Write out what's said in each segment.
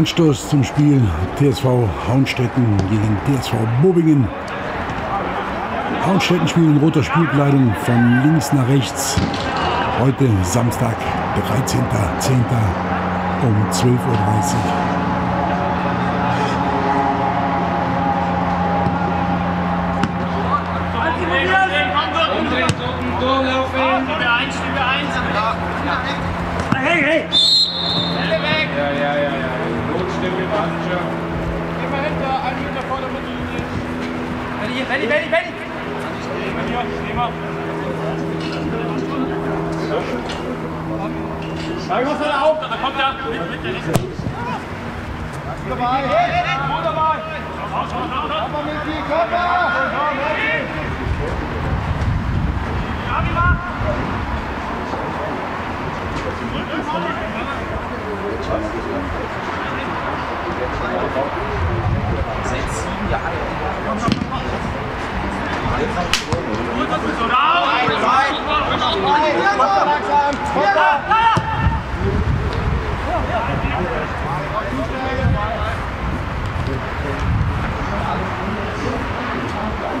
Anstoß zum Spiel TSV Haunstetten gegen TSV Bobingen. Haunstetten spielen in roter Spielkleidung von links nach rechts. Heute Samstag, 13.10. um 12.30 Uhr. Benny, Benny, Benny! Hier, steh mal. Schau mal voll auf, da kommt er. Mit, mit der Nächste. Dabei! Gut dabei! Komm mit die Körper! Ja, wie war? Seit sieben Jahren.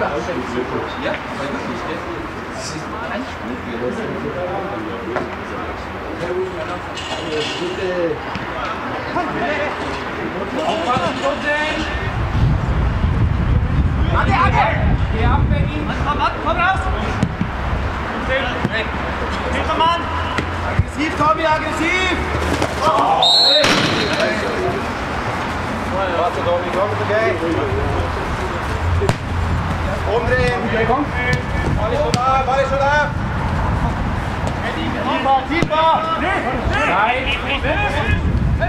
Ja, das ist kein Spiel. Ade, Ade! Geh ab, Benny! Komm, komm, komm raus! Weg! Hintermann! Aggressiv, Tommy, aggressiv! Warte, Tommy, komm, okay. Umdrehen! Ball ist schon da, Ball ist schon da! Tiefer, tiefer! Nein! Zwei,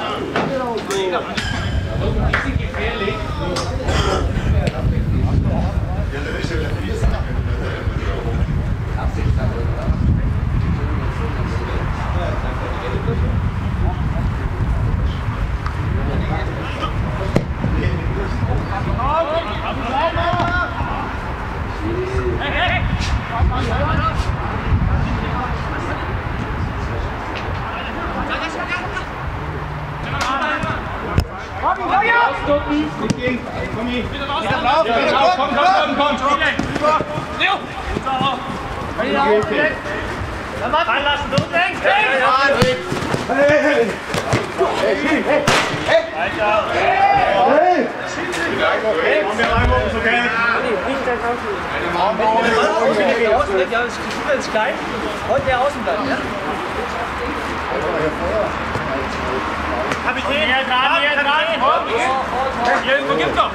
Das ist mit Eindruck! Bilder! Wieder drauf, wieder drauf! Komm, komm, komm, komm! Leo! Anlassen, du denkst! Komm, wir rein, ist okay. Ja, das ist klein. Heute der Außenblatt, ja? Kapitän! Näher dran, näher dran! Komm! Irgendwo gibt's doch!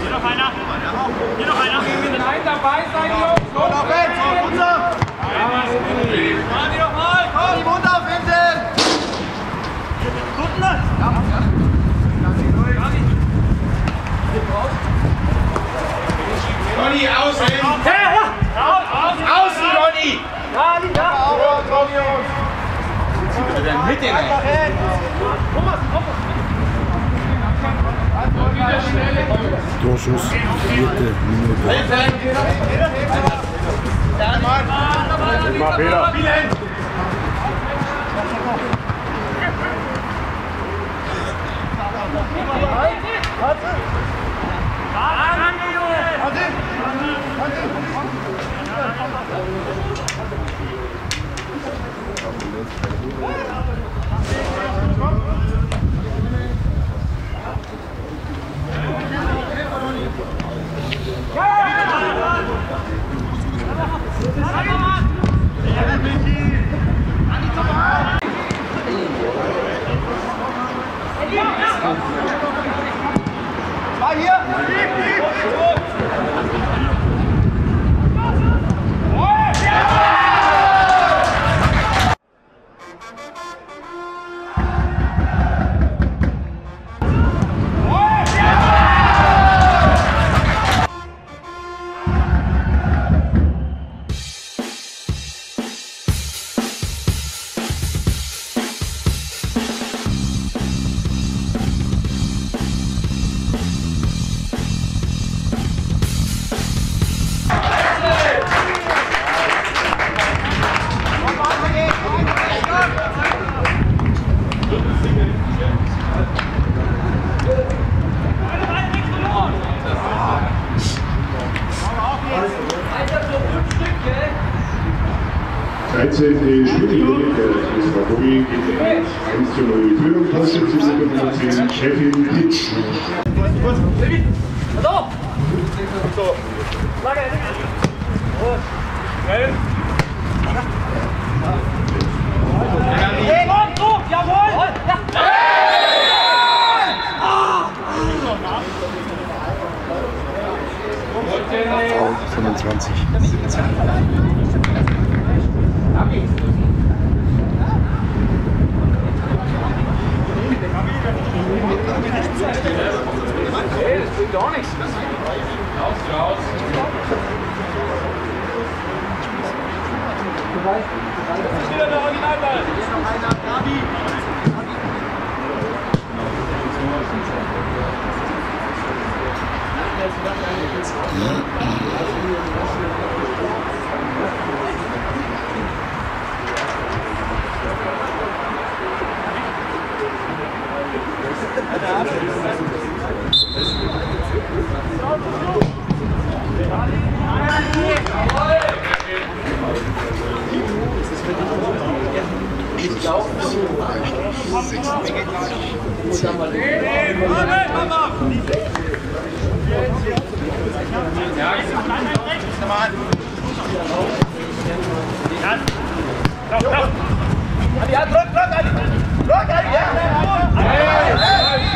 Hier noch einer. Hier noch einer. Nein, dabei sein, Jungs. Und auf Fans, runter! Fahren die. Komm, runter auf hinten! Ronny, außen! Ja, ja. Raus, raus. Außen, Ronny! Ja, die da. Neden? Ne demek? Dorsumuz 57 minuta. Mapira. Hadi. Hadi. Hadi. Hadi. Vai, Ian! So. Lange, Hey, Mann, so, jawohl! Ja. Frau 25, 17. Hey, das bringt auch nichts. Raus, raus. Das ist wieder der Originalball. Hier noch einer, Gabi. Ja, da haben wir an die Hand, drück, drück, an die Hand, drück, an die Hand.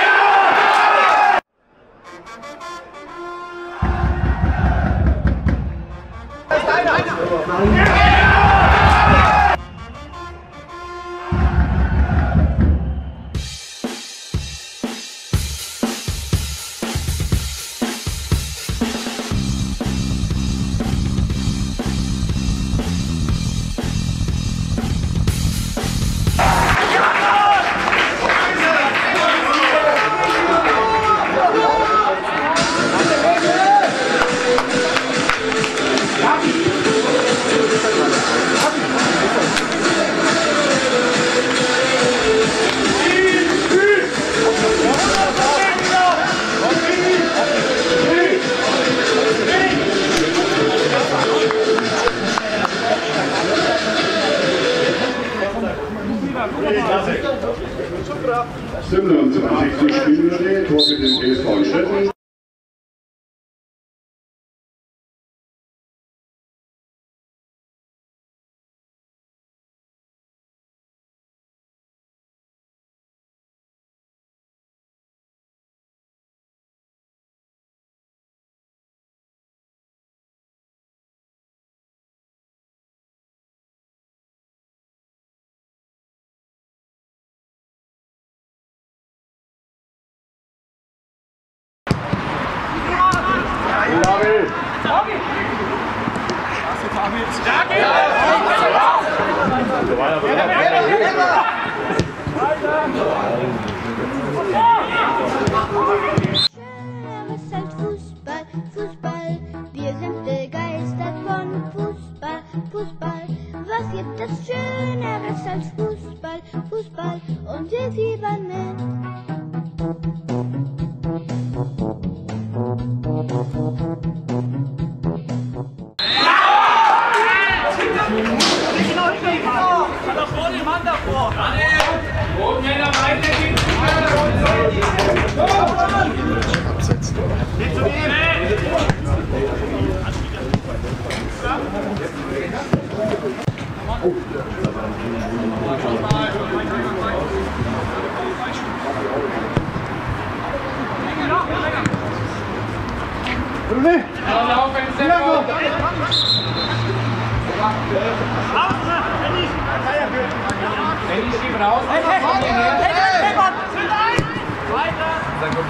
Aber, komm, Jungs! Mit den Einfach hin! Torschuss, vierte Minute. Mal 나 거.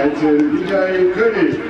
13, Michael König.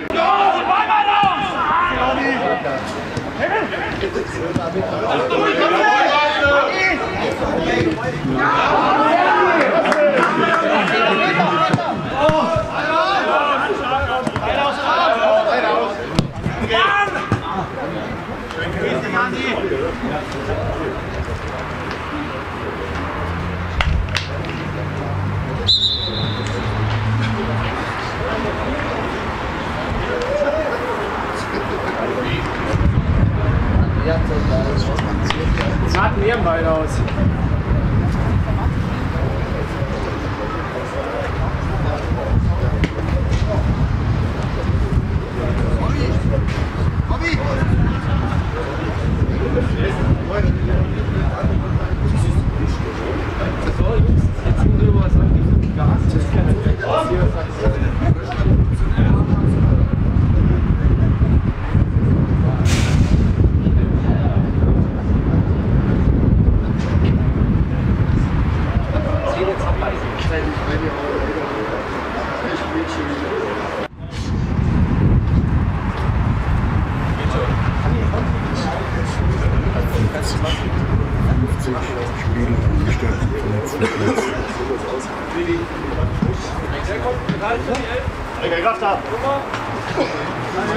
gedacht habe.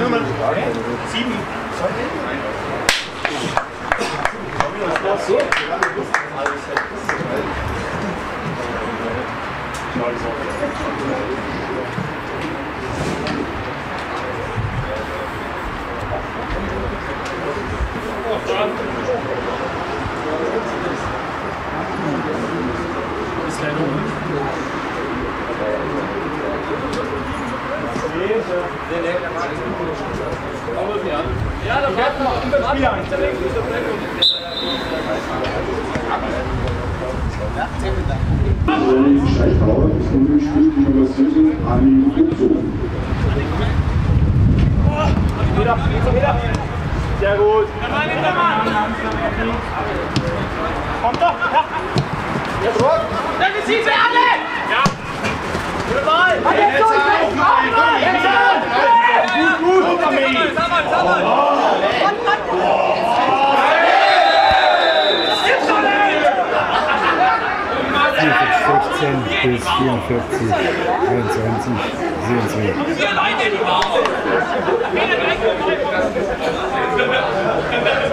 Nummer 7. René Steichbauer ist umgespielt Nummer 7, Armin Gutzo. Wieder, wieder. Sehr gut. Kommt doch. Ja. Jetzt rot. Dann ziehen sie alle! Gute bis 44, 23, 27. Vier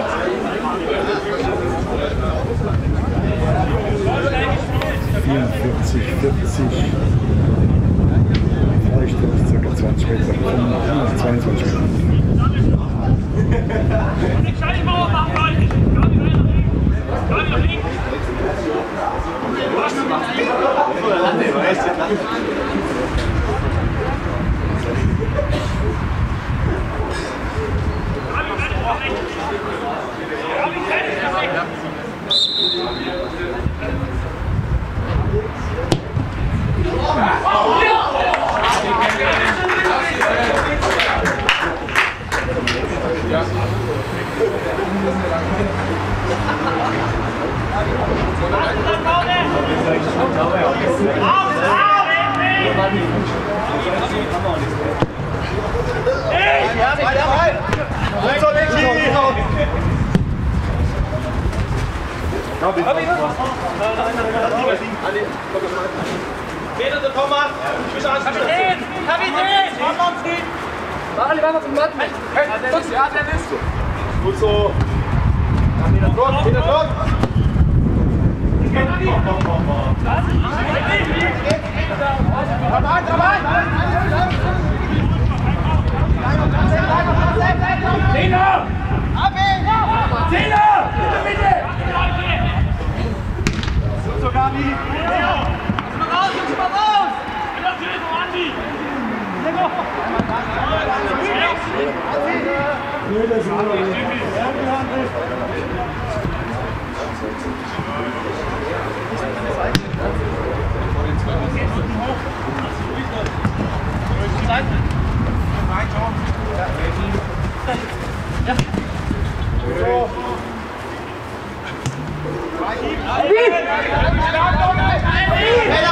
44, 40, vielleicht circa 20 Meter, 22 Meter. Robin, Robin, Robin. Der Thomas, Kapitän! Kapitän! Alle weiter zum Matten. Ja, der bist du. Gut so. Druck, Peter Druck. Komm an, komm an! Zehner! Zehner! In der Mitte! So, Gabi. Ja.